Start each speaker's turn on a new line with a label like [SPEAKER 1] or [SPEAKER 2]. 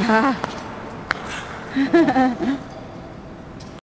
[SPEAKER 1] 啊！